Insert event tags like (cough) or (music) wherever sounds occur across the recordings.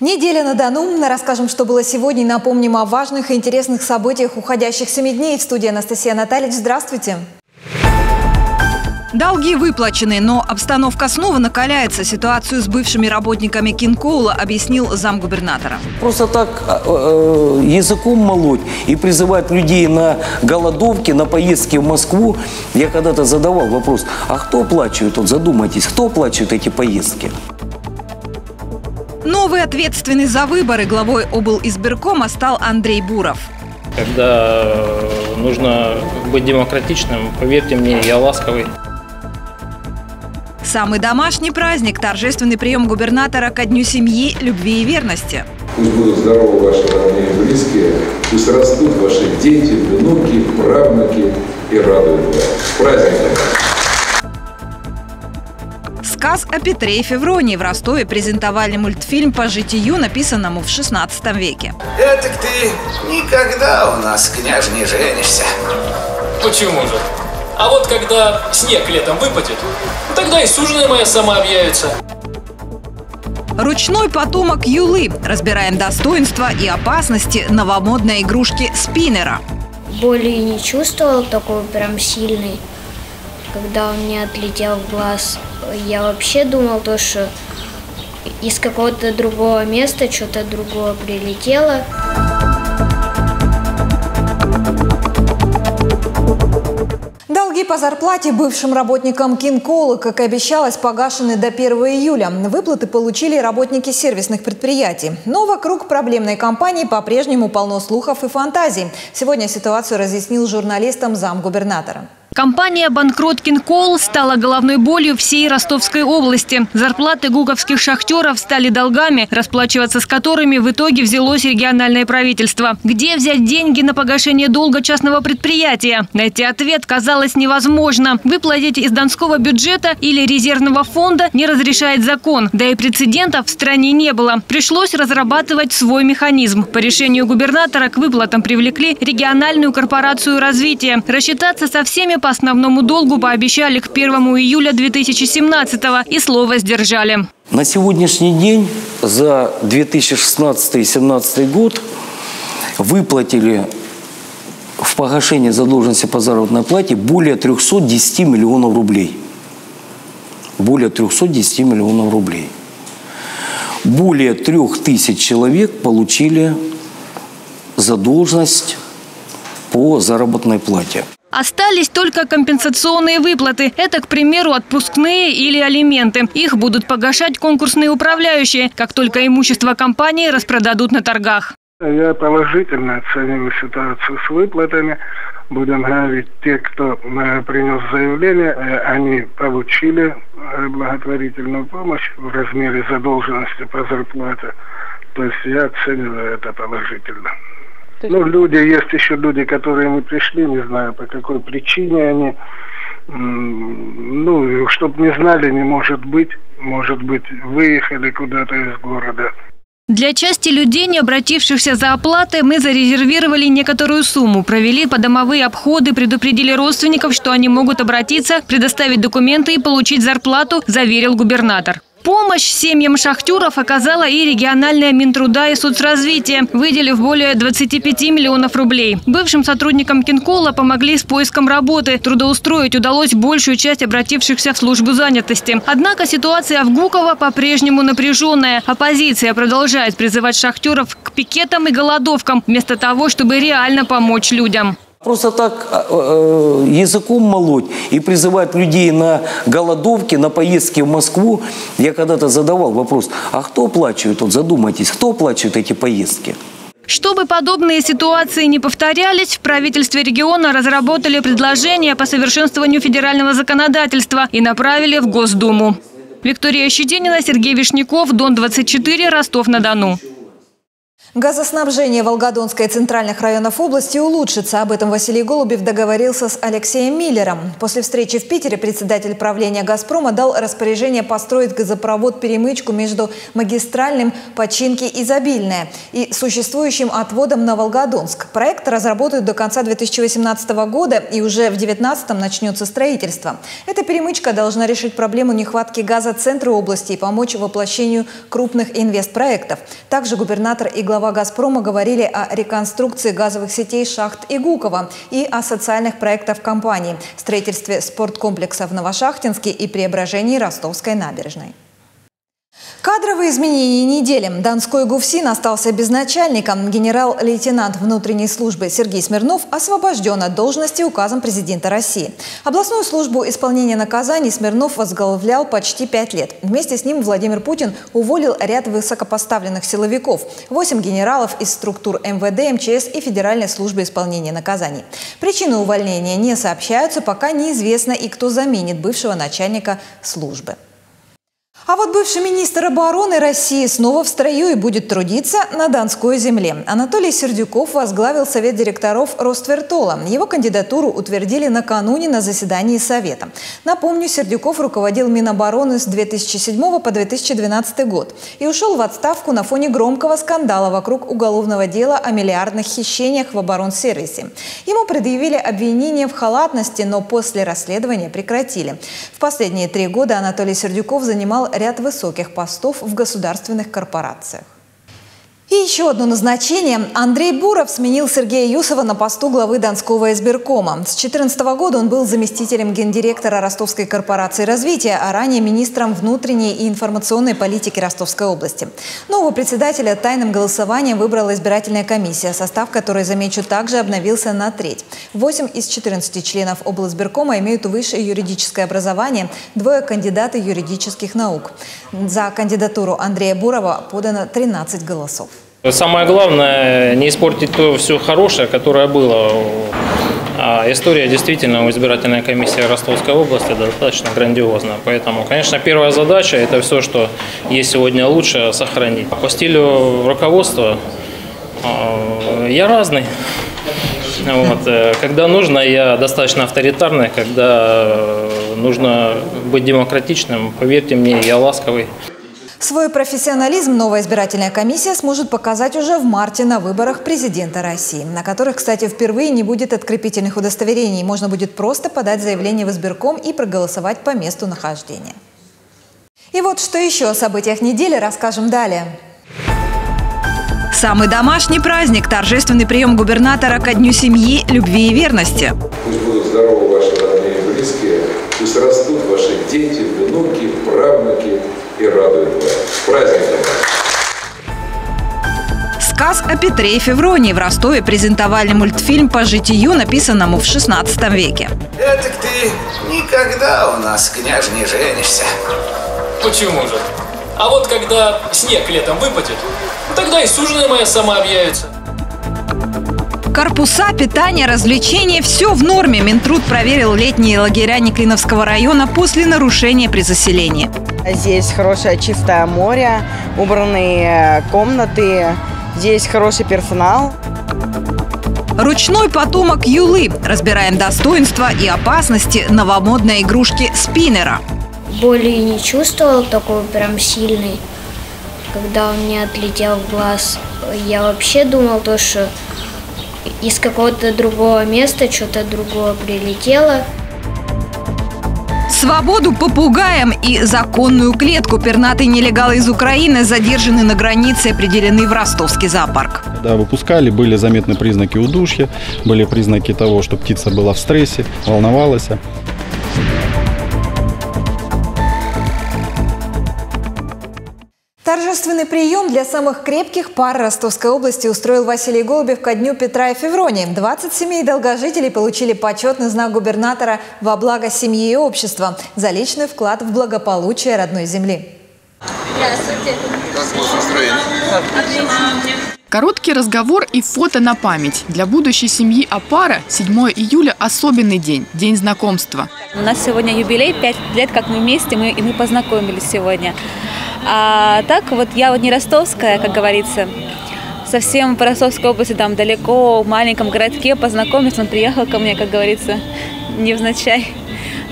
Неделя на Дону. Расскажем, что было сегодня и напомним о важных и интересных событиях уходящих семи дней. В студии Анастасия Натальевич. Здравствуйте. Долги выплачены, но обстановка снова накаляется. Ситуацию с бывшими работниками Кинкоула объяснил замгубернатора. Просто так э, языком молоть и призывать людей на голодовки, на поездки в Москву. Я когда-то задавал вопрос, а кто оплачивает, вот задумайтесь, кто оплачивает эти поездки? Новый ответственный за выборы главой обл. избиркома стал Андрей Буров. Когда нужно быть демократичным, поверьте мне, я ласковый. Самый домашний праздник – торжественный прием губернатора ко Дню семьи, любви и верности. Пусть будут здоровы ваши родные и близкие, пусть растут ваши дети, внуки, правнуки и радуют вас. С праздником! Сказ о Петре и Февронии в Ростове презентовали мультфильм по житию, написанному в 16 веке. Это ты никогда у нас, княж, не женишься. Почему же? А вот когда снег летом выпадет, тогда и суженая моя сама объявится. Ручной потомок Юлы. Разбираем достоинства и опасности новомодной игрушки спиннера. Боли не чувствовал такой прям сильный, когда он мне отлетел в глаз. Я вообще думал то, что из какого-то другого места что-то другое прилетело. Долги по зарплате бывшим работникам Кинкола, как и обещалось, погашены до 1 июля. Выплаты получили работники сервисных предприятий. Но вокруг проблемной компании по-прежнему полно слухов и фантазий. Сегодня ситуацию разъяснил журналистам замгубернатора. Компания «Банкрот Кинкол» стала головной болью всей Ростовской области. Зарплаты гуковских шахтеров стали долгами, расплачиваться с которыми в итоге взялось региональное правительство. Где взять деньги на погашение долга частного предприятия? Найти ответ казалось невозможно. Выплатить из донского бюджета или резервного фонда не разрешает закон. Да и прецедентов в стране не было. Пришлось разрабатывать свой механизм. По решению губернатора к выплатам привлекли региональную корпорацию развития. Рассчитаться со всеми по основному долгу пообещали к 1 июля 2017 и слово сдержали. На сегодняшний день за 2016 и 2017 год выплатили в погашение задолженности по заработной плате более 310 миллионов рублей. Более 310 миллионов рублей. Более трех тысяч человек получили задолженность по заработной плате. Остались только компенсационные выплаты. Это, к примеру, отпускные или алименты. Их будут погашать конкурсные управляющие, как только имущество компании распродадут на торгах. Я положительно оцениваю ситуацию с выплатами. Будем говорить, те, кто э, принес заявление, э, они получили э, благотворительную помощь в размере задолженности по зарплате. То есть я оцениваю это положительно. Ну, люди, есть еще люди, которые не пришли, не знаю по какой причине они. Ну, чтобы не знали, не может быть. Может быть, выехали куда-то из города. Для части людей, не обратившихся за оплатой, мы зарезервировали некоторую сумму, провели подомовые обходы, предупредили родственников, что они могут обратиться, предоставить документы и получить зарплату, заверил губернатор. Помощь семьям шахтеров оказала и региональная Минтруда и соцразвитие, выделив более 25 миллионов рублей. Бывшим сотрудникам Кинкола помогли с поиском работы. Трудоустроить удалось большую часть обратившихся в службу занятости. Однако ситуация в Гуково по-прежнему напряженная. Оппозиция продолжает призывать шахтеров к пикетам и голодовкам, вместо того, чтобы реально помочь людям. Просто так э, языком молоть и призывать людей на голодовки, на поездки в Москву. Я когда-то задавал вопрос, а кто оплачивает, вот задумайтесь, кто оплачивает эти поездки? Чтобы подобные ситуации не повторялись, в правительстве региона разработали предложение по совершенствованию федерального законодательства и направили в Госдуму. Виктория Щединина, Сергей Вишняков, Дон-24, Ростов-на-Дону. Газоснабжение Волгодонской и центральных районов области улучшится. Об этом Василий Голубев договорился с Алексеем Миллером. После встречи в Питере председатель правления «Газпрома» дал распоряжение построить газопровод-перемычку между магистральным Починки Изобильное и существующим отводом на Волгодонск. Проект разработают до конца 2018 года и уже в 2019 начнется строительство. Эта перемычка должна решить проблему нехватки газа центра области и помочь воплощению крупных инвестпроектов. Также губернатор и глава глава «Газпрома» говорили о реконструкции газовых сетей шахт Игукова и о социальных проектах компании, строительстве спорткомплекса в Новошахтинске и преображении Ростовской набережной. Кадровые изменения недели. Донской ГУФСИН остался без начальника. Генерал-лейтенант внутренней службы Сергей Смирнов освобожден от должности указом президента России. Областную службу исполнения наказаний Смирнов возглавлял почти пять лет. Вместе с ним Владимир Путин уволил ряд высокопоставленных силовиков. Восемь генералов из структур МВД, МЧС и Федеральной службы исполнения наказаний. Причины увольнения не сообщаются, пока неизвестно и кто заменит бывшего начальника службы. А вот бывший министр обороны России снова в строю и будет трудиться на Донской земле. Анатолий Сердюков возглавил Совет директоров Роствертола. Его кандидатуру утвердили накануне на заседании Совета. Напомню, Сердюков руководил Минобороны с 2007 по 2012 год и ушел в отставку на фоне громкого скандала вокруг уголовного дела о миллиардных хищениях в оборонсервисе. Ему предъявили обвинение в халатности, но после расследования прекратили. В последние три года Анатолий Сердюков занимал ряд высоких постов в государственных корпорациях. И еще одно назначение. Андрей Буров сменил Сергея Юсова на посту главы Донского избиркома. С 2014 года он был заместителем гендиректора Ростовской корпорации развития, а ранее министром внутренней и информационной политики Ростовской области. Нового председателя тайным голосованием выбрала избирательная комиссия, состав которой, замечу, также обновился на треть. Восемь из 14 членов облсбиркома имеют высшее юридическое образование, двое кандидаты юридических наук. За кандидатуру Андрея Бурова подано 13 голосов. Самое главное, не испортить то все хорошее, которое было. А история действительно у избирательной комиссии Ростовской области достаточно грандиозна. Поэтому, конечно, первая задача – это все, что есть сегодня лучше, сохранить. По стилю руководства а, я разный. Вот. Э, когда нужно, я достаточно авторитарный. Когда нужно быть демократичным, поверьте мне, я ласковый. Свой профессионализм новая избирательная комиссия сможет показать уже в марте на выборах президента России, на которых, кстати, впервые не будет открепительных удостоверений. Можно будет просто подать заявление в избирком и проголосовать по месту нахождения. И вот что еще о событиях недели расскажем далее. Самый домашний праздник – торжественный прием губернатора ко Дню семьи, любви и верности. Пусть будут здоровы ваши родные и близкие, пусть растут ваши дети, внуки, правнуки – и радует вас. С праздником! Сказ о Петре и Февронии в Ростове презентовали мультфильм по житию, написанному в 16 веке. Это ты никогда у нас, княж, не женишься. Почему же? А вот когда снег летом выпадет, тогда и суженая моя сама объявится. Корпуса, питание, развлечения – все в норме. Минтруд проверил летние лагеря Неклиновского района после нарушения при заселении. Здесь хорошее чистое море, убранные комнаты, здесь хороший персонал. Ручной потомок Юлы. Разбираем достоинства и опасности новомодной игрушки спиннера. Боли не чувствовал такой прям сильный, когда он мне отлетел в глаз. Я вообще думал то, что из какого-то другого места что-то другое прилетело. Свободу попугаям и законную клетку пернатые нелегалы из Украины задержаны на границе и определены в ростовский зоопарк. Да, выпускали, были заметны признаки удушья, были признаки того, что птица была в стрессе, волновалась. Торжественный прием для самых крепких пар Ростовской области устроил Василий Голубев ко дню Петра и Февронии. 20 семей долгожителей получили почетный знак губернатора во благо семьи и общества за личный вклад в благополучие родной земли. Здравствуйте. Как настроение? Короткий разговор и фото на память. Для будущей семьи Апара 7 июля – особенный день, день знакомства. У нас сегодня юбилей, 5 лет, как мы вместе, мы, и мы познакомились сегодня. А так вот я вот не ростовская, как говорится. совсем по Ростовской области, там далеко, в маленьком городке познакомиться. Он приехал ко мне, как говорится, невзначай.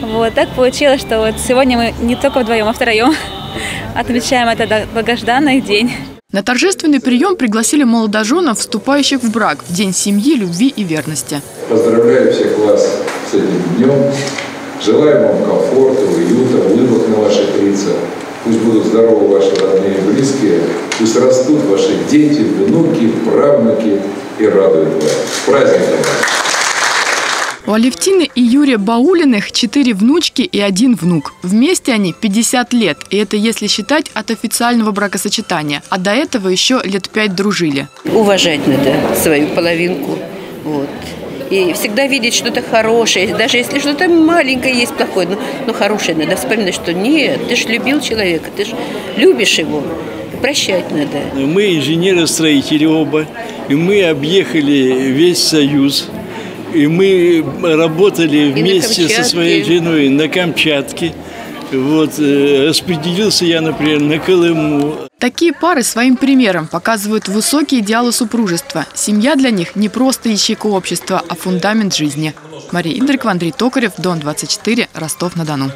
Вот так получилось, что вот сегодня мы не только вдвоем, а втроем (laughs) отмечаем этот долгожданный день. На торжественный прием пригласили молодоженов, вступающих в брак в День семьи, любви и верности. Поздравляю всех вас с этим днем. Желаем вам комфорта, уюта, улыбок на ваших лицах. Пусть будут здоровы ваши родные и близкие. Пусть растут ваши дети, внуки, правнуки и радуют вас. Праздником вас! У Алевтины и Юрия Баулиных четыре внучки и один внук. Вместе они 50 лет, и это если считать от официального бракосочетания. А до этого еще лет пять дружили. Уважать надо свою половинку. Вот. И всегда видеть что-то хорошее, даже если что-то маленькое есть плохое, но, но хорошее надо вспоминать, что нет, ты же любил человека, ты же любишь его, прощать надо. Мы инженеры-строители оба, и мы объехали весь Союз. И мы работали вместе со своей женой на Камчатке. Вот, э, распределился я, например, на Колыму. Такие пары своим примером показывают высокие идеалы супружества. Семья для них не просто ячейка общества, а фундамент жизни. Мария Индрикова, Андрей Токарев, Дон 24, Ростов-на-Дону.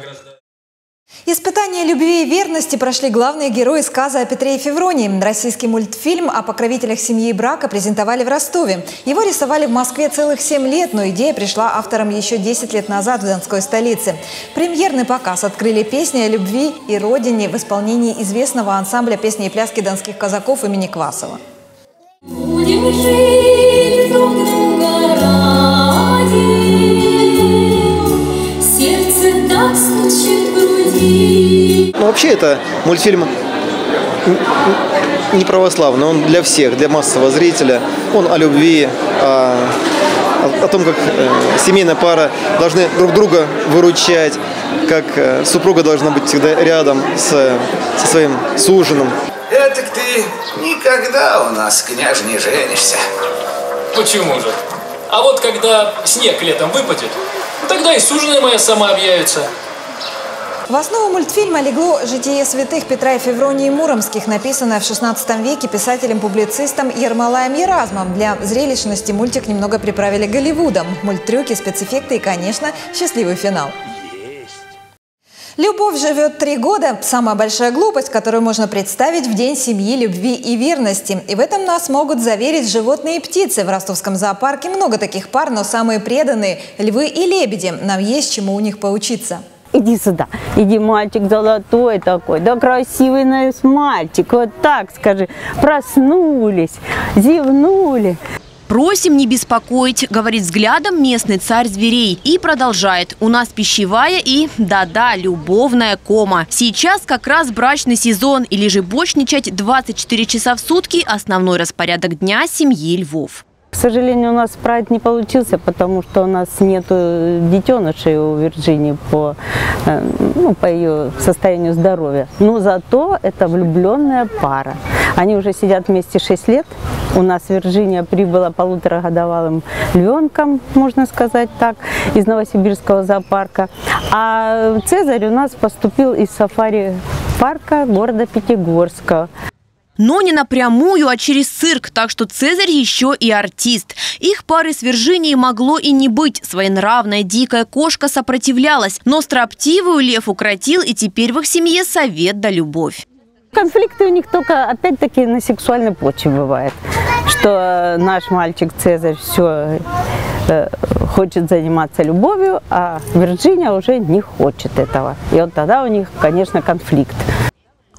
Испытания любви и верности прошли главные герои сказа о Петре и Февронии. Российский мультфильм о покровителях семьи и брака презентовали в Ростове. Его рисовали в Москве целых 7 лет, но идея пришла авторам еще 10 лет назад в Донской столице. Премьерный показ открыли песни о любви и родине в исполнении известного ансамбля песни и пляски донских казаков имени Квасова. Будем жить друг друга ради, сердце так стучит ну, вообще это мультфильм не православный, он для всех, для массового зрителя. Он о любви, о, о том, как э, семейная пара должны друг друга выручать, как э, супруга должна быть всегда рядом с, со своим суженым. Это ты никогда у нас, княж, не женишься. Почему же? А вот когда снег летом выпадет, тогда и суженая моя сама объявится. В основу мультфильма легло «Житие святых Петра и Февронии Муромских», написанное в XVI веке писателем-публицистом Ермолаем Еразмом. Для зрелищности мультик немного приправили Голливудом. Мульттрюки, спецэффекты и, конечно, счастливый финал. Любовь живет три года – самая большая глупость, которую можно представить в День семьи, любви и верности. И в этом нас могут заверить животные и птицы. В ростовском зоопарке много таких пар, но самые преданные – львы и лебеди. Нам есть чему у них поучиться. Иди сюда, иди, мальчик золотой такой, да красивый наш мальчик, вот так скажи. Проснулись, зевнули. Просим не беспокоить, говорит взглядом местный царь зверей. И продолжает. У нас пищевая и, да-да, любовная кома. Сейчас как раз брачный сезон. Или же бочничать 24 часа в сутки – основной распорядок дня семьи львов. К сожалению, у нас прайд не получился, потому что у нас нет детенышей у Вирджинии по, э, ну, по ее состоянию здоровья. Но зато это влюбленная пара. Они уже сидят вместе 6 лет. У нас Вирджиния прибыла полуторагодовалым львенком, можно сказать так, из Новосибирского зоопарка. А Цезарь у нас поступил из сафари-парка города Пятигорска но не напрямую, а через цирк, так что Цезарь еще и артист. Их пары с Виржинией могло и не быть. Своенравная дикая кошка сопротивлялась, но строптивую лев укротил, и теперь в их семье совет да любовь. Конфликты у них только, опять-таки, на сексуальной почве бывает. Что наш мальчик Цезарь все э, хочет заниматься любовью, а Вирджиния уже не хочет этого. И вот тогда у них, конечно, конфликт.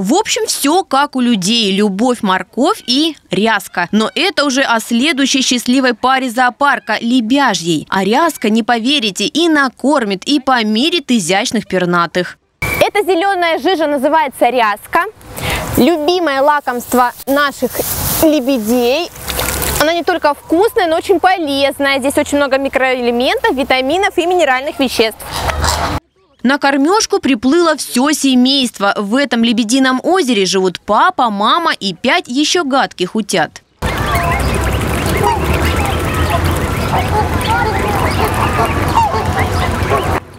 В общем, все как у людей. Любовь, морковь и ряска. Но это уже о следующей счастливой паре зоопарка – лебяжьей. А ряска, не поверите, и накормит, и помирит изящных пернатых. Эта зеленая жижа называется ряска. Любимое лакомство наших лебедей. Она не только вкусная, но очень полезная. Здесь очень много микроэлементов, витаминов и минеральных веществ. На кормежку приплыло все семейство. В этом лебедином озере живут папа, мама и пять еще гадких утят.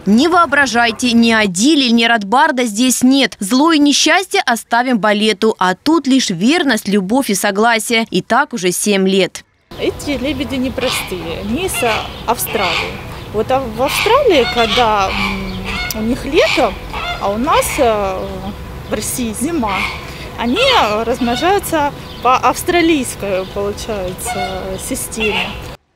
Не воображайте, ни Адили, ни Радбарда здесь нет. Зло и несчастье оставим балету, а тут лишь верность, любовь и согласие. И так уже семь лет. Эти лебеди непростые, они из Австралии. Вот а в Австралии, когда у них лето, а у нас э, в России зима, они размножаются по австралийской, получается, системе.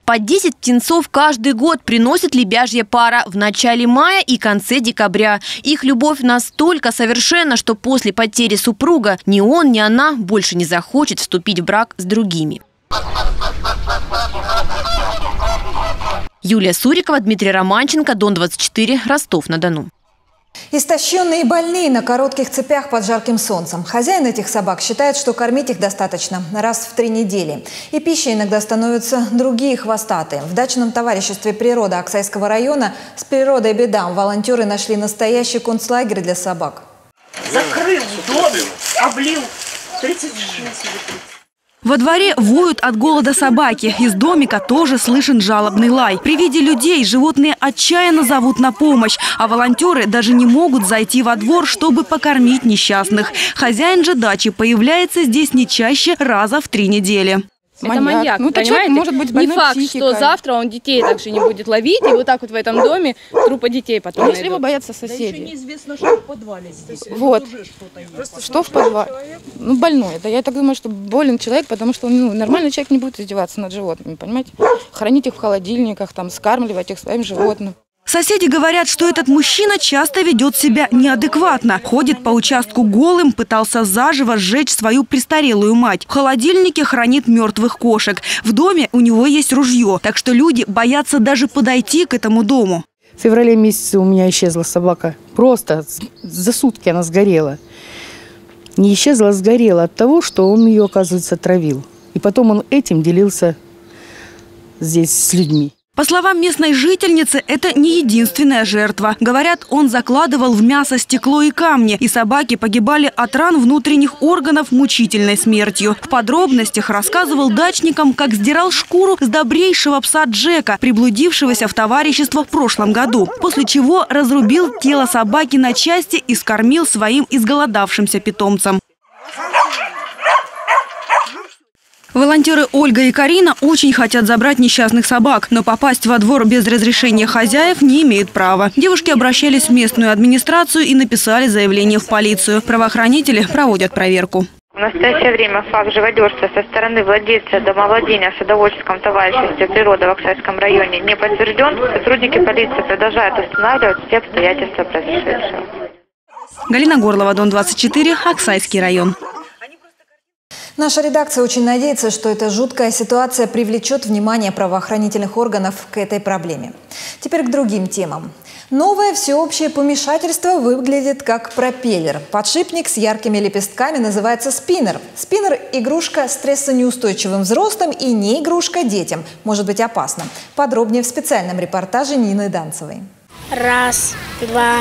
По 10 птенцов каждый год приносит лебяжья пара в начале мая и конце декабря. Их любовь настолько совершенна, что после потери супруга ни он, ни она больше не захочет вступить в брак с другими. Юлия Сурикова, Дмитрий Романченко, Дон-24, Ростов-на-Дону. Истощенные и больные на коротких цепях под жарким солнцем. Хозяин этих собак считает, что кормить их достаточно раз в три недели. И пища иногда становятся другие хвостатые. В дачном товариществе природа Аксайского района с природой бедам волонтеры нашли настоящий концлагерь для собак. Закрыл дом, облил 36 во дворе воют от голода собаки. Из домика тоже слышен жалобный лай. При виде людей животные отчаянно зовут на помощь, а волонтеры даже не могут зайти во двор, чтобы покормить несчастных. Хозяин же дачи появляется здесь не чаще раза в три недели. Это маньяк, ну, понимаете? может быть Не факт, психикой. что завтра он детей также не будет ловить, и вот так вот в этом доме трупы детей потом Если вы боятся соседей. Да еще неизвестно, что в подвале здесь. Вот. Что, что в подвале? Ну, больной. Да я так думаю, что болен человек, потому что ну, нормальный человек не будет издеваться над животными, понимаете? Хранить их в холодильниках, там, скармливать их своим животным. Соседи говорят, что этот мужчина часто ведет себя неадекватно. Ходит по участку голым, пытался заживо сжечь свою престарелую мать. В холодильнике хранит мертвых кошек. В доме у него есть ружье, так что люди боятся даже подойти к этому дому. В феврале месяце у меня исчезла собака. Просто за сутки она сгорела. Не исчезла, а сгорела от того, что он ее, оказывается, травил. И потом он этим делился здесь с людьми. По словам местной жительницы, это не единственная жертва. Говорят, он закладывал в мясо стекло и камни, и собаки погибали от ран внутренних органов мучительной смертью. В подробностях рассказывал дачникам, как сдирал шкуру с добрейшего пса Джека, приблудившегося в товарищество в прошлом году. После чего разрубил тело собаки на части и скормил своим изголодавшимся питомцам. Волонтеры Ольга и Карина очень хотят забрать несчастных собак, но попасть во двор без разрешения хозяев не имеют права. Девушки обращались в местную администрацию и написали заявление в полицию. Правоохранители проводят проверку. В настоящее время факт живодерства со стороны владельца домовладения в садоводческом товариществе природы в Оксайском районе не подтвержден. Сотрудники полиции продолжают устанавливать все обстоятельства произошедшего. Галина Горлова, Дон 24, Оксайский район. Наша редакция очень надеется, что эта жуткая ситуация привлечет внимание правоохранительных органов к этой проблеме. Теперь к другим темам. Новое всеобщее помешательство выглядит как пропеллер. Подшипник с яркими лепестками называется спиннер. Спиннер – игрушка стрессонеустойчивым взрослым и не игрушка детям. Может быть опасно. Подробнее в специальном репортаже Нины Данцевой. Раз, два,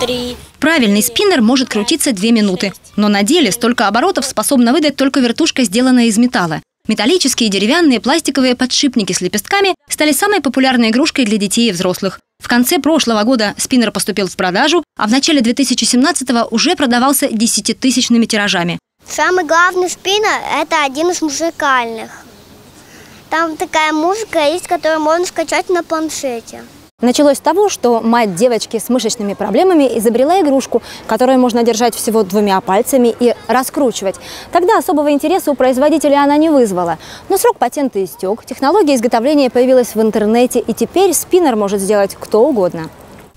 три. Правильный спиннер может крутиться две минуты. Но на деле столько оборотов способна выдать только вертушка, сделанная из металла. Металлические, деревянные, пластиковые подшипники с лепестками стали самой популярной игрушкой для детей и взрослых. В конце прошлого года спиннер поступил в продажу, а в начале 2017-го уже продавался десятитысячными тиражами. Самый главный спиннер – это один из музыкальных. Там такая музыка есть, которую можно скачать на планшете. Началось с того, что мать девочки с мышечными проблемами изобрела игрушку, которую можно держать всего двумя пальцами и раскручивать. Тогда особого интереса у производителя она не вызвала. Но срок патента истек, технология изготовления появилась в интернете, и теперь спиннер может сделать кто угодно.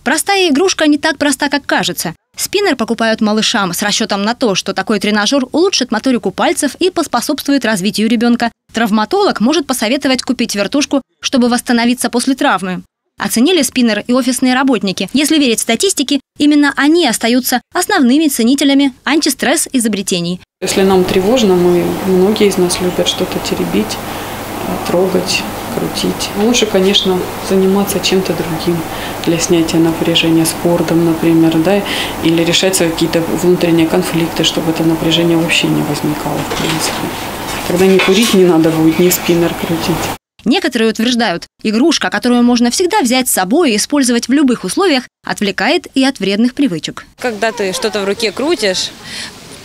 Простая игрушка не так проста, как кажется. Спиннер покупают малышам с расчетом на то, что такой тренажер улучшит моторику пальцев и поспособствует развитию ребенка. Травматолог может посоветовать купить вертушку, чтобы восстановиться после травмы. Оценили спиннер и офисные работники. Если верить статистике, именно они остаются основными ценителями антистресс изобретений. Если нам тревожно, мы, многие из нас любят что-то теребить, э, трогать, крутить. Лучше, конечно, заниматься чем-то другим для снятия напряжения, спортом, например, да, или решать свои какие-то внутренние конфликты, чтобы это напряжение вообще не возникало, в принципе. Тогда не курить не надо будет, не спиннер крутить. Некоторые утверждают, игрушка, которую можно всегда взять с собой и использовать в любых условиях, отвлекает и от вредных привычек. Когда ты что-то в руке крутишь,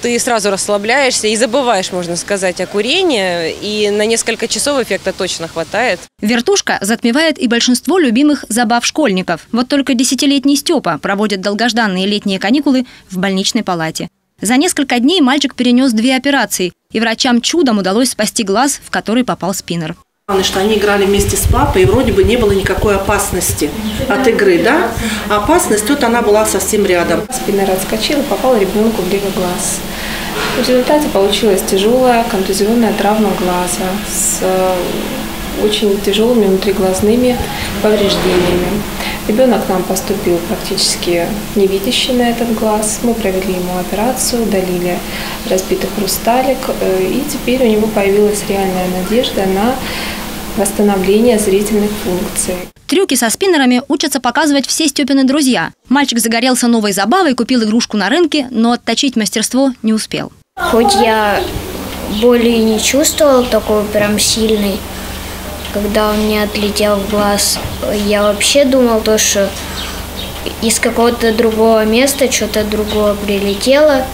ты сразу расслабляешься и забываешь, можно сказать, о курении, и на несколько часов эффекта точно хватает. Вертушка затмевает и большинство любимых забав школьников. Вот только десятилетний Степа проводит долгожданные летние каникулы в больничной палате. За несколько дней мальчик перенес две операции, и врачам чудом удалось спасти глаз, в который попал спиннер. Что они играли вместе с папой, и вроде бы не было никакой опасности от игры, да? Опасность, вот она была совсем рядом. Спиннер отскочил и попал ребенку в левый глаз. В результате получилась тяжелая контузионная травма глаза с очень тяжелыми внутриглазными повреждениями. Ребенок к нам поступил практически невидящий на этот глаз. Мы провели ему операцию, удалили разбитый хрусталик, э, и теперь у него появилась реальная надежда на восстановление зрительных функций. Трюки со спиннерами учатся показывать все Степины друзья. Мальчик загорелся новой забавой, купил игрушку на рынке, но отточить мастерство не успел. Хоть я боли не чувствовал такой прям сильный, когда он мне отлетел в глаз, я вообще думал то, что из какого-то другого места что-то другое прилетело.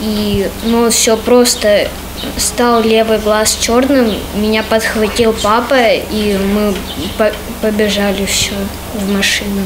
И ну все просто стал левый глаз черным, меня подхватил папа, и мы побежали все в машину.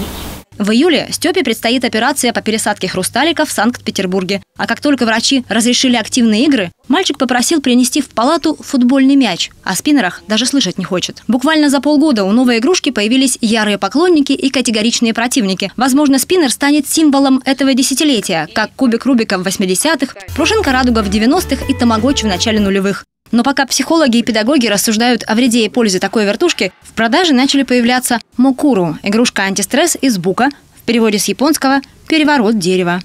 В июле Степе предстоит операция по пересадке хрусталика в Санкт-Петербурге. А как только врачи разрешили активные игры, мальчик попросил принести в палату футбольный мяч. О спиннерах даже слышать не хочет. Буквально за полгода у новой игрушки появились ярые поклонники и категоричные противники. Возможно, спиннер станет символом этого десятилетия, как кубик Рубика в 80-х, пружинка радуга в 90-х и тамагочи в начале нулевых. Но пока психологи и педагоги рассуждают о вреде и пользе такой вертушки, в продаже начали появляться мокуру – игрушка антистресс из бука, в переводе с японского «переворот дерева».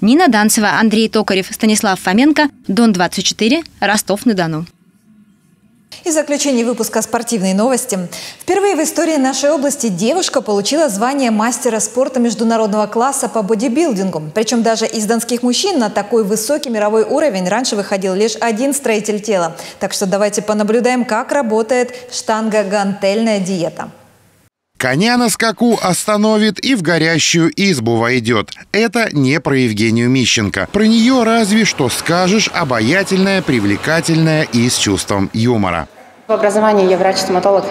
Нина Данцева, Андрей Токарев, Станислав Фоменко, Дон-24, Ростов-на-Дону. И в заключение выпуска спортивной новости. Впервые в истории нашей области девушка получила звание мастера спорта международного класса по бодибилдингу. Причем даже из донских мужчин на такой высокий мировой уровень раньше выходил лишь один строитель тела. Так что давайте понаблюдаем, как работает штанго-гантельная диета. Коня на скаку остановит и в горящую избу войдет. Это не про Евгению Мищенко. Про нее разве что скажешь обаятельная, привлекательная и с чувством юмора. В образовании я врач-стоматолог,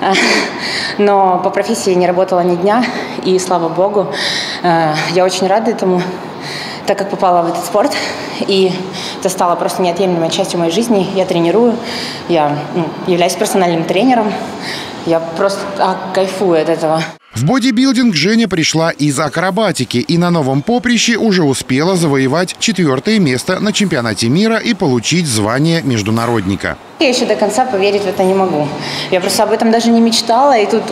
(laughs) но по профессии не работала ни дня, и слава богу, э, я очень рада этому, так как попала в этот спорт, и это стало просто неотъемлемой частью моей жизни. Я тренирую, я ну, являюсь персональным тренером, я просто так кайфую от этого. В бодибилдинг Женя пришла из акробатики и на новом поприще уже успела завоевать четвертое место на чемпионате мира и получить звание международника. Я еще до конца поверить в это не могу. Я просто об этом даже не мечтала, и тут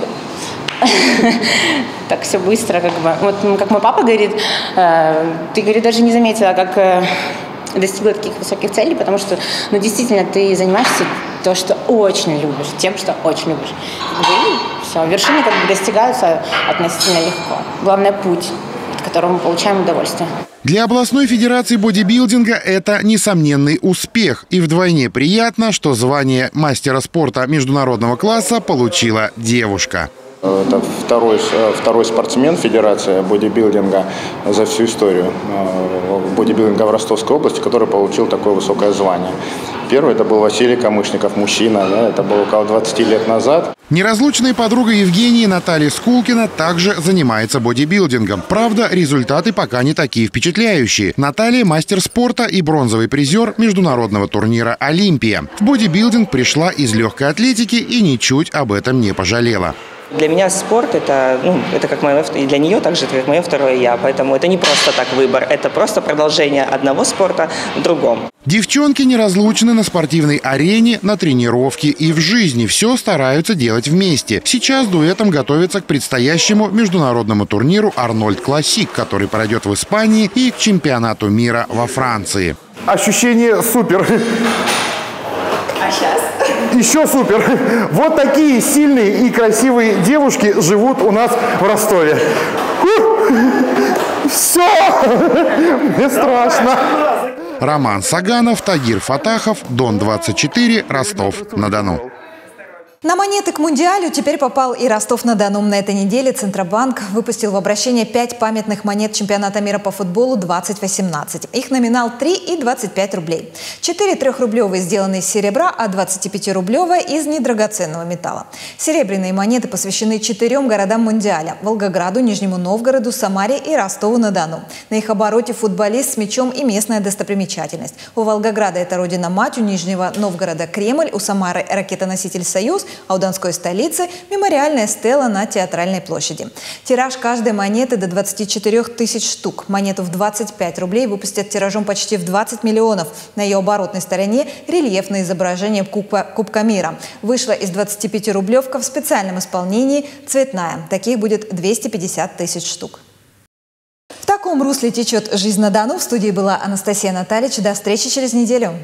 (laughs) так все быстро, как бы. Вот как мой папа говорит, э, ты, говорит, даже не заметила, как э, достигла таких высоких целей, потому что, ну, действительно, ты занимаешься то, что очень любишь, тем, что очень любишь. И все, вершины как бы достигаются относительно легко. Главное – путь от которого мы получаем удовольствие. Для областной федерации бодибилдинга это несомненный успех. И вдвойне приятно, что звание мастера спорта международного класса получила девушка. Это второй, второй спортсмен Федерации бодибилдинга за всю историю э, бодибилдинга в Ростовской области, который получил такое высокое звание. Первый это был Василий Камышников, мужчина, да, это было около 20 лет назад. Неразлучная подруга Евгении Наталья Скулкина также занимается бодибилдингом. Правда, результаты пока не такие впечатляющие. Наталья – мастер спорта и бронзовый призер международного турнира «Олимпия». В бодибилдинг пришла из легкой атлетики и ничуть об этом не пожалела. Для меня спорт это, ну, это как мое, и для нее также это как мое второе я, поэтому это не просто так выбор, это просто продолжение одного спорта в другом. Девчонки неразлучны на спортивной арене, на тренировке и в жизни. Все стараются делать вместе. Сейчас дуэтом готовятся к предстоящему международному турниру «Арнольд Классик», который пройдет в Испании и к чемпионату мира во Франции. Ощущение супер. А сейчас? Еще супер. Вот такие сильные и красивые девушки живут у нас в Ростове. Все! Мне страшно. Роман Саганов, Тагир Фатахов, Дон-24, Ростов-на-Дону. На монеты к Мундиалю теперь попал и Ростов-на-Дону. На этой неделе Центробанк выпустил в обращение 5 памятных монет чемпионата мира по футболу 2018. Их номинал 3 и 25 рублей. 4 трехрублевые сделаны из серебра, а 25-рублевая из недрагоценного металла. Серебряные монеты посвящены четырем городам Мундиаля – Волгограду, Нижнему Новгороду, Самаре и Ростову-на-Дону. На их обороте футболист с мячом и местная достопримечательность. У Волгограда это родина-мать, у Нижнего Новгорода – Кремль, у Самары – ракетоноситель «Союз», а у Донской столицы – мемориальная стела на Театральной площади. Тираж каждой монеты до 24 тысяч штук. Монету в 25 рублей выпустят тиражом почти в 20 миллионов. На ее оборотной стороне рельефное изображение Кубка, Кубка мира. Вышла из 25 рублевка в специальном исполнении цветная. Таких будет 250 тысяч штук. В таком русле течет жизнь на Дону. В студии была Анастасия Натальевич. До встречи через неделю.